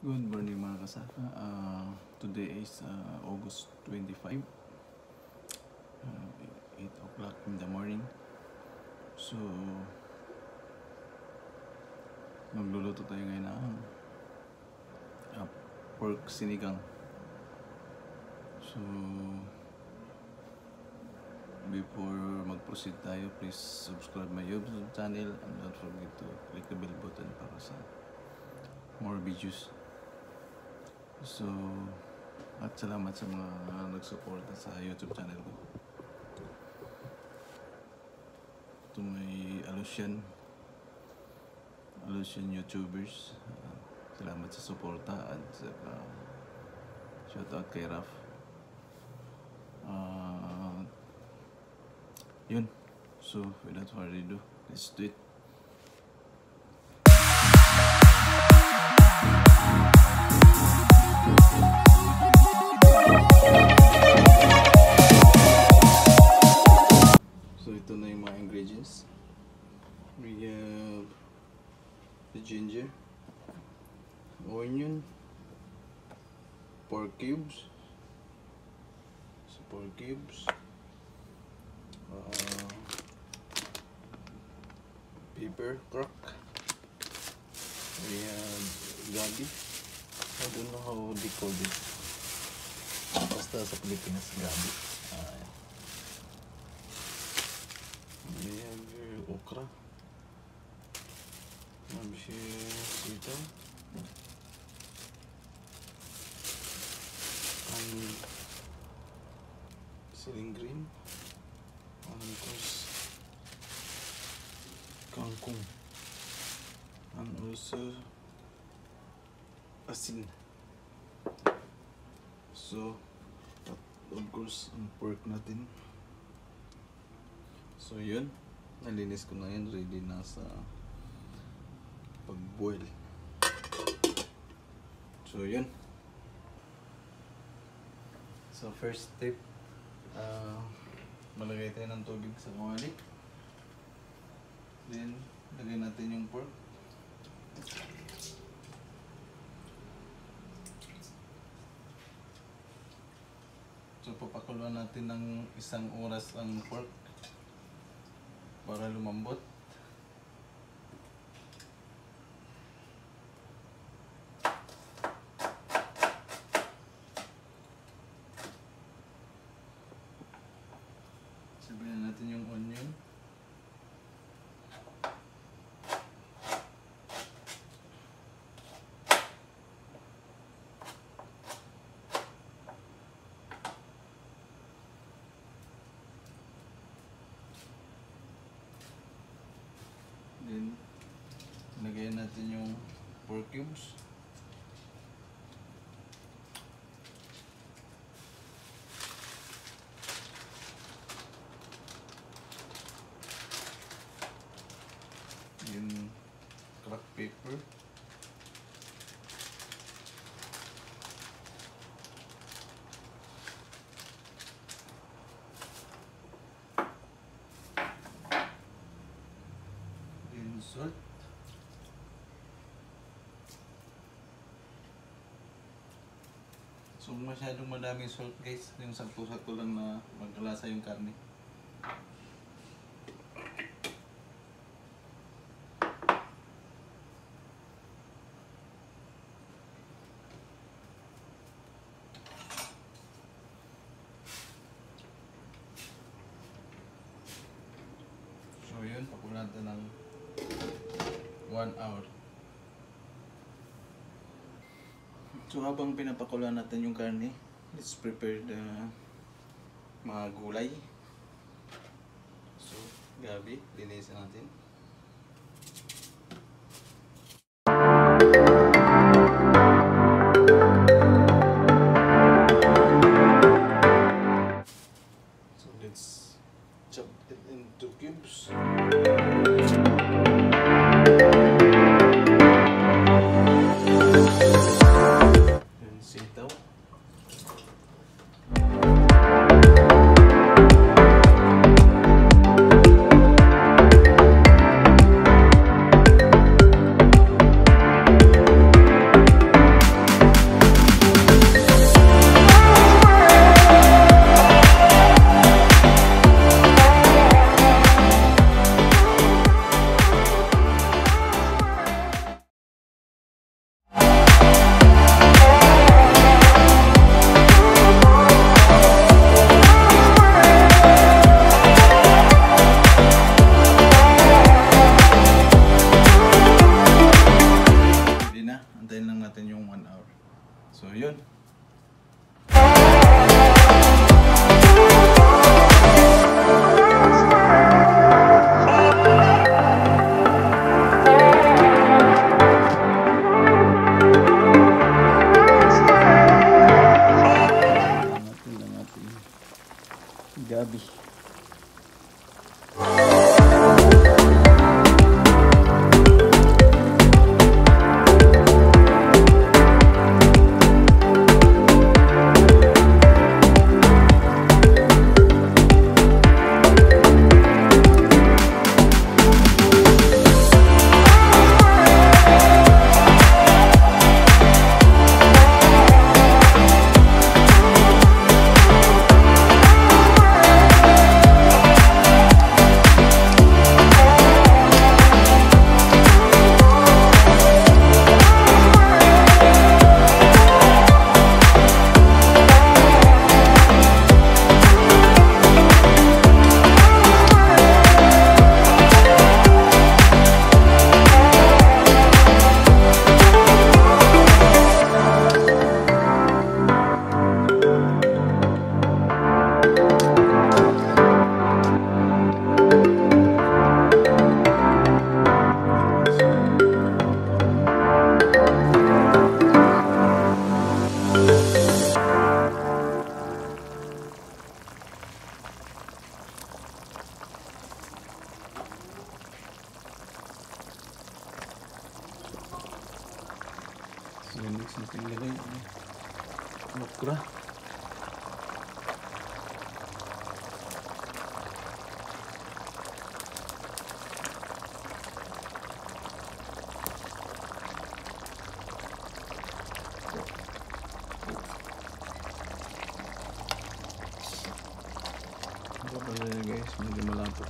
Good morning mga kasaka. Uh, today is uh, August 25. Uh, 8 o'clock in the morning. So, magluluto tayo ngayon ng uh, pork sinigang. So, before mag-proceed tayo, please subscribe my YouTube channel and don't forget to click the bell button para sa more videos. So, at salamat sa mga nagsuporta sa YouTube channel ko. To my Alusian, Alusian YouTubers, uh, salamat sa suporta at saka shoutout kay Raf. Uh, yun. So, without further ado, let's do it. Ginger, onion, pork cubes, so pork cubes, uh, pepper crack. We have gabi. I don't know how they call it. Basta sa Pilipinas, gabi. Yan. We have uh, okra. Mam się sito. And ceiling green. And of course kangkong. And also asin. So, at of course, ang pork natin. So yun, nalinis ko na yun, ready na sa pag-boil. So yun. So first step, uh, malagay tayo ng tubig sa kawali. Then, lagay natin yung pork. So papakuluan natin ng isang oras ang pork para lumambot. Sabihin natin yung onion. Then, lagyan natin yung pork cubes. Then, crack pepper. Salt. So masyadong madaming salt guys, yung sakto-sakto lang na magkalasa yung karne. So yun, pakulan natin ng 1 hour. So habang pinapakulan natin yung karne, let's prepare the mga gulay. So, gabi, linisin natin.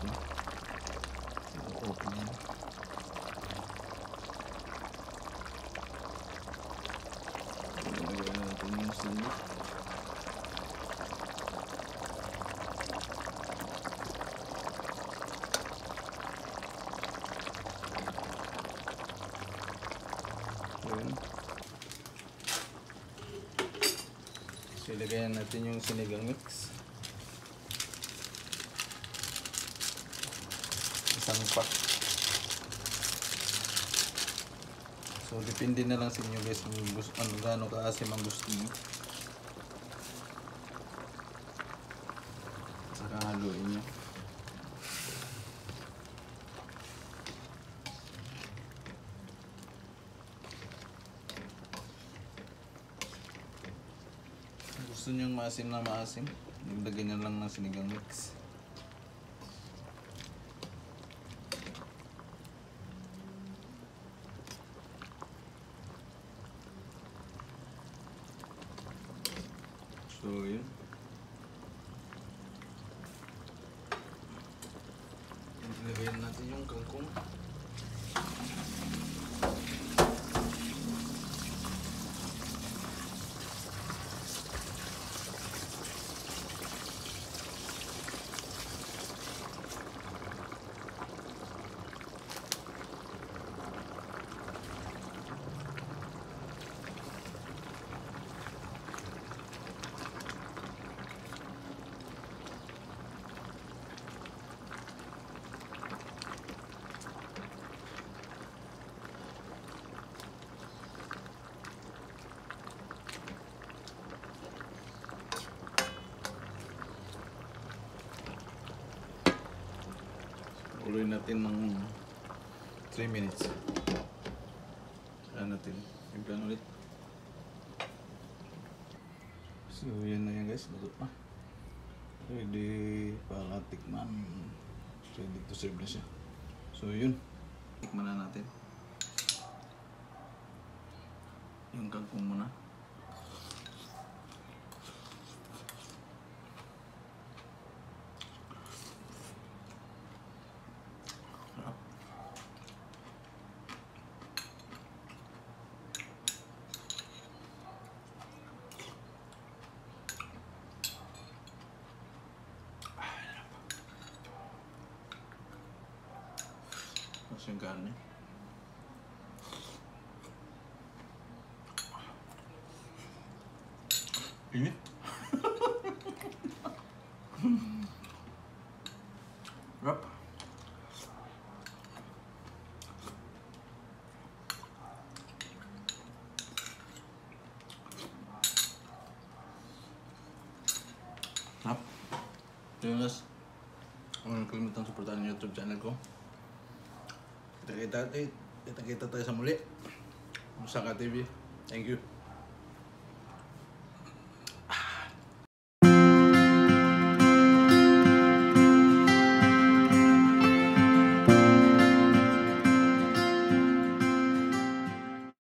Medyo malapot na. Open na. Ilagay natin yung sili. Yun. So, ilagayan natin yung sinigang mix. Isang pack. So, depende na lang sa inyo guys kung gusto, ano, gaano kaasim ang gusto niyo. Saka haluin. Kung gusto niyo maasim na maasim, nilagay na lang ng sinigang mix. So, yun. Ilagay natin yung kangkong. Uloy natin ng 3 minutes. Saka natin. Implan ulit. So, yan na yan guys. Luto pa. Ready para tikman. Ready to serve na siya. So, yun. Tikman na natin. Yung kangkong muna. Kan ya. ini Yep. Nah, terima kasih. Kalian seperti YouTube channelku. Kita-kita tayo sa muli. Musaka TV. Thank you.